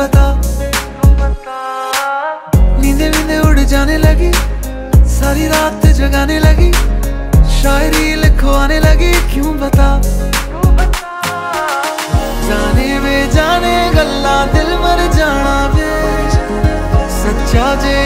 पता नींदे नींदे उड़ जाने लगी, सारी रात जगाने लगी, शायरी लिखवाने लगी, क्यों बता? जाने में जाने, गल्ला दिल मर जाना सच्चा जे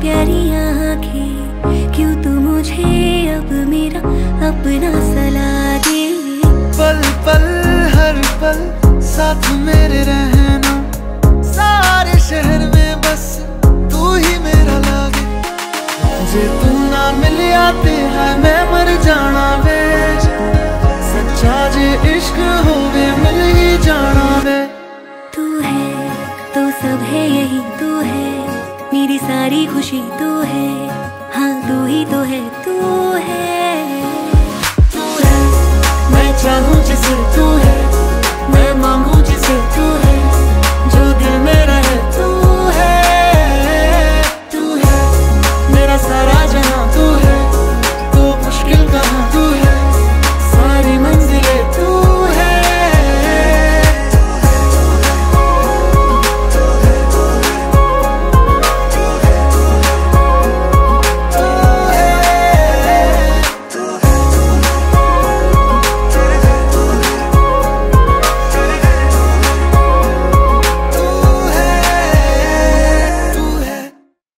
प्यारी आँखें, क्यों तू मुझे अब मेरा अपना सला दे? पल पल, हर पल, साथ मेरे रहना। सारे शहर में बस तू ही मेरा लागे। मुझे तू ना मिल आते हैं, मैं सारी खुशी तो है। हाँ तू ही तो है, तू है। मैं चाहूँ जिसे तू है।